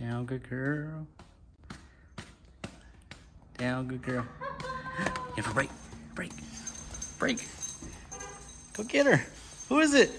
Down, good girl. Down, good girl. Give her a break. Break. Break. Go get her. Who is it?